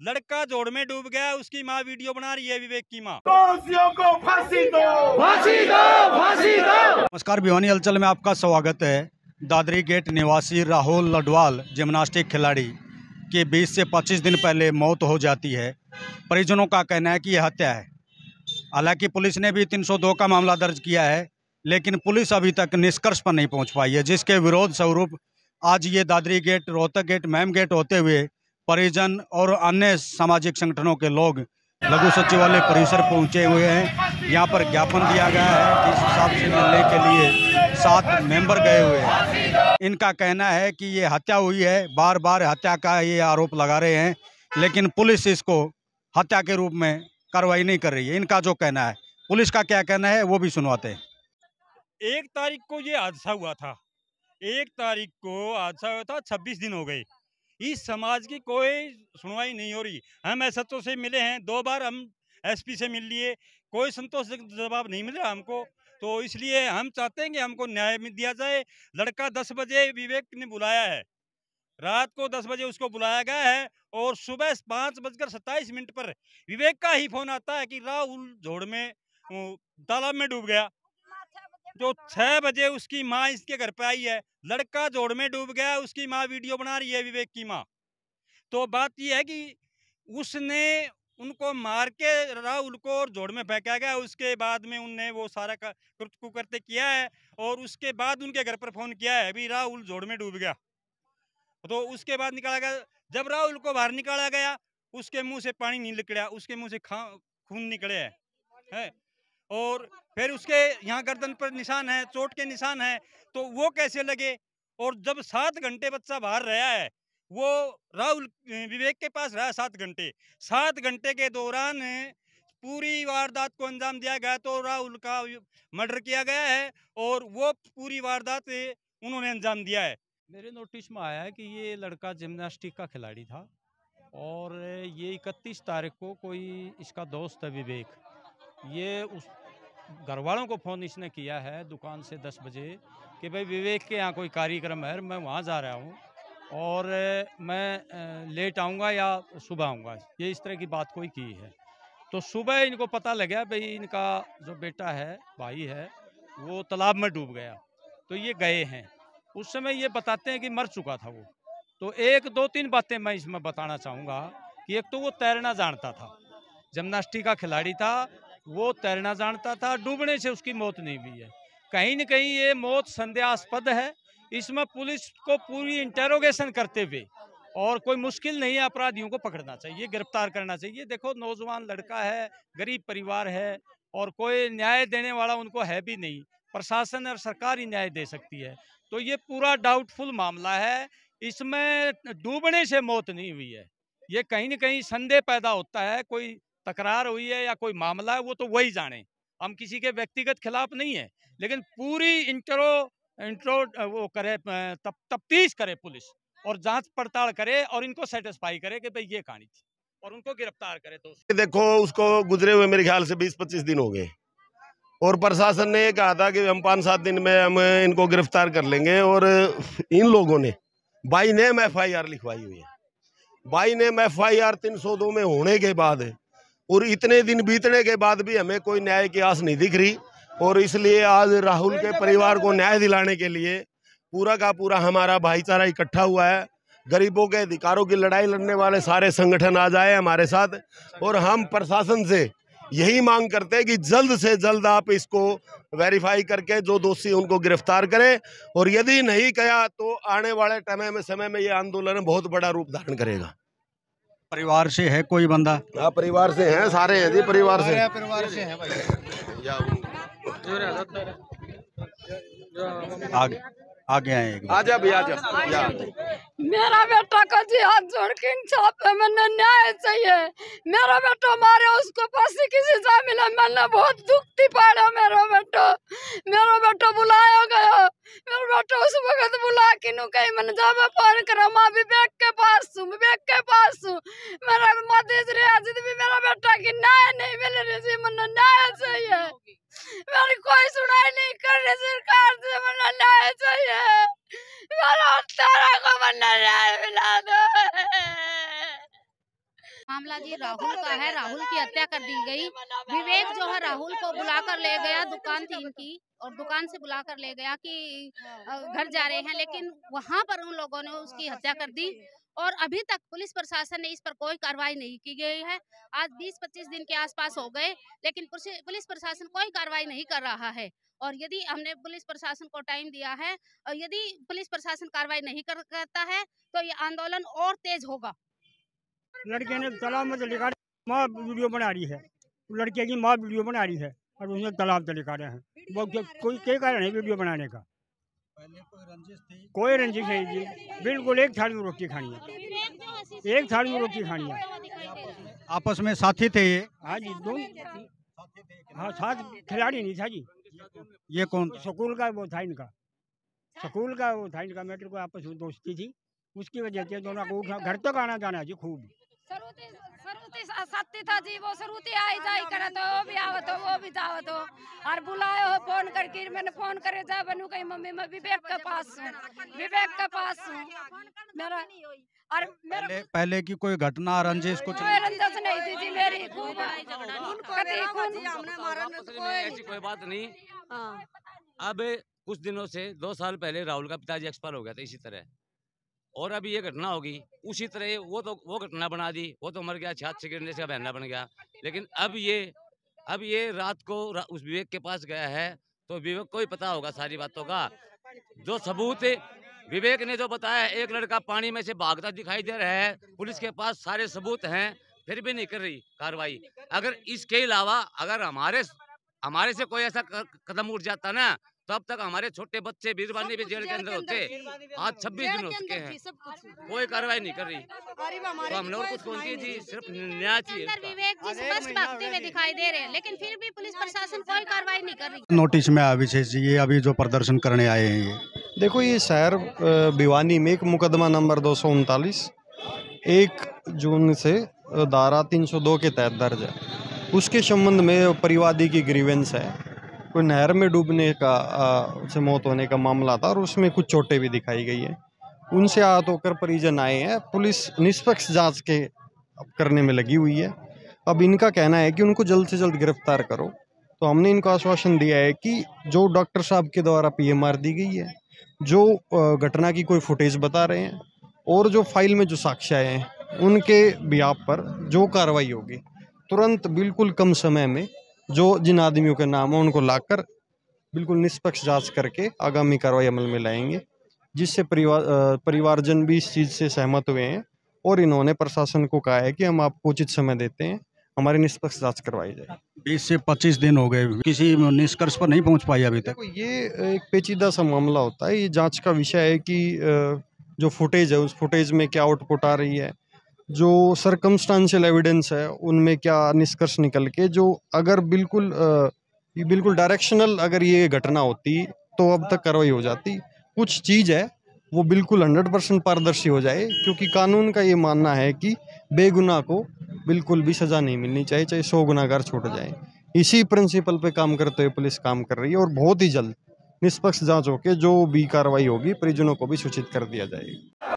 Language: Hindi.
लड़का जोड़ में डूब गया उसकी माँ वीडियो बना रही है विवेक की माँ। को फांसी दो। फांसी दो फांसी दो। नमस्कार भिवानी हलचल में आपका स्वागत है। दादरी गेट निवासी राहुल लडवाल जिम्नास्टिक खिलाड़ी की 20 से 25 दिन पहले मौत हो जाती है। परिजनों का कहना है कि यह हत्या है। हालाँकि पुलिस ने भी 302 का मामला दर्ज किया है लेकिन पुलिस अभी तक निष्कर्ष पर नहीं पहुँच पाई है जिसके विरोध स्वरूप आज ये Dadri gate Rohtak gate Maham gate होते हुए परिजन और अन्य सामाजिक संगठनों के लोग लघु सचिवालय परिसर पहुँचे हुए हैं। यहाँ पर ज्ञापन दिया गया है कि इस हिसाब से मिलने के लिए सात मेंबर गए हुए हैं। इनका कहना है कि ये हत्या हुई है बार बार हत्या का ये आरोप लगा रहे हैं, लेकिन पुलिस इसको हत्या के रूप में कार्रवाई नहीं कर रही है। इनका जो कहना है, पुलिस का क्या कहना है, वो भी सुनवाते हैं। एक तारीख को ये हादसा हुआ था। एक तारीख को हादसा हुआ था, छब्बीस दिन हो गए। इस समाज की कोई सुनवाई नहीं हो रही। हम एस से मिले हैं, दो बार हम एसपी से मिल लिए, कोई संतोषजनक जवाब नहीं मिल रहा हमको। तो इसलिए हम चाहते हैं कि हमको न्याय दिया जाए। लड़का दस बजे विवेक ने बुलाया है। रात को दस बजे उसको बुलाया गया है और सुबह पाँच बजकर सत्ताईस मिनट पर विवेक का ही फ़ोन आता है कि राहुल झोड़ में तालाब में डूब गया। जो छह बजे उसकी माँ इसके घर पे आई है लड़का जोड़ में डूब गया उसकी माँ वीडियो बना रही है विवेक की माँ। तो बात यह है कि उसने उनको मार के राहुल को और जोड़ में फेंका गया उसके बाद में उनने वो सारा कृत्य कुकृत्य किया है और उसके बाद उनके घर पर फ़ोन किया है अभी राहुल जोड़ में डूब गया। तो उसके बाद निकाला गया जब राहुल को बाहर निकाला गया उसके मुँह से पानी नहीं निकला उसके मुँह से खून निकले है, है? और फिर उसके यहाँ गर्दन पर निशान है, चोट के निशान है तो वो कैसे लगे? और जब सात घंटे बच्चा बाहर रहा है, वो राहुल, विवेक के पास रहा सात घंटे। सात घंटे के दौरान पूरी वारदात को अंजाम दिया गया तो राहुल का मर्डर किया गया है और वो पूरी वारदात उन्होंने अंजाम दिया है। मेरे नोटिस में आया है कि ये लड़का जिम्नास्टिक का खिलाड़ी था और ये इकतीस तारीख को कोई इसका दोस्त है विवेक। ये उस घर वालों को फ़ोन इसने किया है दुकान से दस बजे कि भाई विवेक के यहाँ कोई कार्यक्रम है, मैं वहाँ जा रहा हूँ और मैं लेट आऊँगा या सुबह आऊँगा। ये इस तरह की बात कोई की है। तो सुबह इनको पता लगा भाई इनका जो बेटा है, भाई है, वो तालाब में डूब गया। तो ये गए हैं। उस समय ये बताते हैं कि मर चुका था वो। तो एक दो तीन बातें मैं इसमें बताना चाहूँगा कि एक तो वो तैरना जानता था। जिमनास्टिक का खिलाड़ी था वो तैरना जानता था, डूबने से उसकी मौत नहीं हुई है। कहीं न कहीं ये मौत संदेहास्पद है। इसमें पुलिस को पूरी इंटेरोगेशन करते हुए और कोई मुश्किल नहीं है अपराधियों को पकड़ना चाहिए, गिरफ़्तार करना चाहिए। देखो, नौजवान लड़का है, गरीब परिवार है और कोई न्याय देने वाला उनको है भी नहीं। प्रशासन और सरकार ही न्याय दे सकती है। तो ये पूरा डाउटफुल मामला है। इसमें डूबने से मौत नहीं हुई है। ये कहीं न कहीं संदेह पैदा होता है, कोई तकरार हुई है या कोई मामला है वो तो वही जाने। हम किसी के व्यक्तिगत खिलाफ नहीं है लेकिन पूरी इंटरो इंट्रो वो करे तप, तफ्तीश करे पुलिस और जाँच पड़ताल करे और इनको सेटिस्फाई करे कि भाई ये कहानी थी और उनको गिरफ़्तार करे तो देखो उसको गुजरे हुए मेरे ख्याल से बीस पच्चीस दिन हो गए और प्रशासन ने कहा था कि हम पाँच सात दिन में हम इनको गिरफ़्तार कर लेंगे और इन लोगों ने by name F I R लिखवाई हुई है। By name F I R तीन सौ दो में होने के बाद और इतने दिन बीतने के बाद भी हमें कोई न्याय की आस नहीं दिख रही। और इसलिए आज राहुल के परिवार को न्याय दिलाने के लिए पूरा का पूरा हमारा भाईचारा इकट्ठा हुआ है। गरीबों के अधिकारों की लड़ाई लड़ने वाले सारे संगठन आ जाए हमारे साथ। और हम प्रशासन से यही मांग करते हैं कि जल्द से जल्द आप इसको वेरीफाई करके जो दोषी उनको गिरफ़्तार करें। और यदि नहीं किया तो आने वाले समय में समय में ये आंदोलन बहुत बड़ा रूप धारण करेगा। परिवार से है कोई बंदा? हाँ परिवार से हैं सारे हैं जी परिवार से। परिवार से हैं भाई। आगे आगे आए एक आजा भी आजा। मेरा बेटा को जी हाथ जोड़ के इंसाफ मैंने न्याय चाहिए। मेरा बेटा मारे उसको फांसी की सजा मिला। मैंने बहुत दुखती पड़ा मेरा बेटा। मेरा बेटा बुलाया गया। मेरा बेटा उस वक्त बुला के नु कही मन जा मैं फ़ोन करा माँ विवेक के पास हूँ विवेक के पास हूँ। मेरा मोदी जी आज भी मेरा बेटा की न्याय नहीं मिल रही थी मन न्याय चाहिए। मेरी कोई सुनाई नहीं कर रही सरकार से मन न्याय चाहिए। मेरा तारा को मन न्याय मिला दो। मामला जी राहुल का है राहुल की हत्या कर दी गई। विवेक जो है राहुल को बुलाकर ले गया दुकान थी इनकी और दुकान से बुलाकर ले गया कि घर जा रहे हैं लेकिन वहाँ पर उन लोगों ने उसकी हत्या कर दी। और अभी तक पुलिस प्रशासन ने इस पर कोई कार्रवाई नहीं की गई है। आज 20-25 दिन के आसपास हो गए लेकिन पुलिस प्रशासन कोई कार्रवाई नहीं कर रहा है। और यदि हमने पुलिस प्रशासन को टाइम दिया है और यदि पुलिस प्रशासन कार्रवाई नहीं कर, करता है तो ये आंदोलन और तेज होगा। लड़के ने तालाब में चले माँ वीडियो बना रही है। लड़के की माँ वीडियो बना रही है और उसने तालाब से रहे हैं। वो कोई क्या कारण है वीडियो बनाने का? कोई रंजिश नहीं जी। बिल्कुल एक थाली में रोटी खानी है। एक थाली में रोटी खानी है। आपस में साथी थे ये? हाँ जी दो हाँ साथ खिलाड़ी नहीं था जी। ये कौन स्कूल का वो था इनका। स्कूल का वो था इनका मेटर को आपस में दोस्ती थी। उसकी वजह से दोनों को घर तक आना जाना जी खूब। सरुती सरुती सत्ती था जी वो सरुती आई जाई करे तो वो भी आवत हो वो भी जावत हो और बुलाए हो फ़ोन करके मैंने फ़ोन करे जा बनू कहीं मम्मी मैं विवेक के पास हूँ विवेक के पास हूँ मेरा और मेरा पहले पहले की कोई घटना रंजिश कुछ कोई रंजस नहीं थी जी मेरी खूब ऐसी कोई बात नहीं अब कुछ दिनों से दो साल पहले राहुल का पिताजी एक्सपायर हो गया था इसी तरह और अभी ये घटना होगी उसी तरह वो तो वो घटना बना दी वो तो मर गया छात से गिरने से बहना बन गया। लेकिन अब ये अब ये रात को रा, उस विवेक के पास गया है तो विवेक को ही पता होगा सारी बातों का। जो सबूत विवेक ने जो बताया एक लड़का पानी में से भागता दिखाई दे रहा है पुलिस के पास सारे सबूत हैं फिर भी नहीं कर रही कार्रवाई। अगर इसके अलावा अगर हमारे हमारे से कोई ऐसा कदम उठ जाता ना तो अब तक हमारे छोटे बच्चे बीरबानी भी जेल के अंदर होते। आज छब्बीस दिन हो चुके हैं। कोई कार्रवाई नहीं कर रही। तो हम लोग कुछ बोलती जी सिर्फ़ न्याय चाहिए विवेक जी स्पष्ट भागते हुए दिखाई दे रहे हैं लेकिन फिर भी पुलिस प्रशासन कोई कार्रवाई नहीं कर रही। नोटिस में अभिषेक जी ये अभी जो प्रदर्शन करने आए हैं ये। देखो ये शहर भिवानी में एक मुकदमा नंबर दो सौ उनतालीस एक जून से धारा 302 के तहत दर्ज है। उसके संबंध में परिवादी की ग्रीवेंस है। कोई नहर में डूबने का से मौत होने का मामला था और उसमें कुछ चोटें भी दिखाई गई है। उनसे आहत होकर परिजन आए हैं। पुलिस निष्पक्ष जाँच के करने में लगी हुई है। अब इनका कहना है कि उनको जल्द से जल्द गिरफ़्तार करो। तो हमने इनको आश्वासन दिया है कि जो डॉक्टर साहब के द्वारा पीएमआर दी गई है, जो घटना की कोई फुटेज बता रहे हैं और जो फ़ाइल में जो साक्ष्य हैं, उनके बिहाफ पर जो कार्रवाई होगी, तुरंत बिल्कुल कम समय में जो जिन आदमियों के नाम है उनको लाकर बिल्कुल निष्पक्ष जाँच करके आगामी कार्रवाई अमल में लाएँगे जिससे परिवार परिवारजन भी इस चीज़ से सहमत हुए हैं और इन्होंने प्रशासन को कहा है कि हम आपको उचित समय देते हैं हमारी निष्पक्ष जाँच करवाई जाए। बीस से पच्चीस दिन हो गए किसी निष्कर्ष पर नहीं पहुँच पाई अभी तक। ये एक पेचीदा सा मामला होता है ये जाँच का विषय है कि जो फुटेज है उस फुटेज में क्या आउटपुट आ रही है जो सरकमस्टांशियल एविडेंस है, उनमें क्या निष्कर्ष निकल के जो अगर बिल्कुल ये बिल्कुल डायरेक्शनल अगर ये घटना होती तो अब तक कार्रवाई हो जाती। कुछ चीज़ है, वो बिल्कुल हंड्रेड परसेंट पारदर्शी हो जाए, क्योंकि कानून का ये मानना है कि बेगुनाह को बिल्कुल भी सज़ा नहीं मिलनी चाहिए, चाहे सौ गुनाहगार छूट जाए। इसी प्रिंसिपल पे काम करते हुए पुलिस काम कर रही है और बहुत ही जल्द निष्पक्ष जाँच होकर जो भी कार्रवाई होगी, परिजनों को भी सूचित कर दिया जाएगा।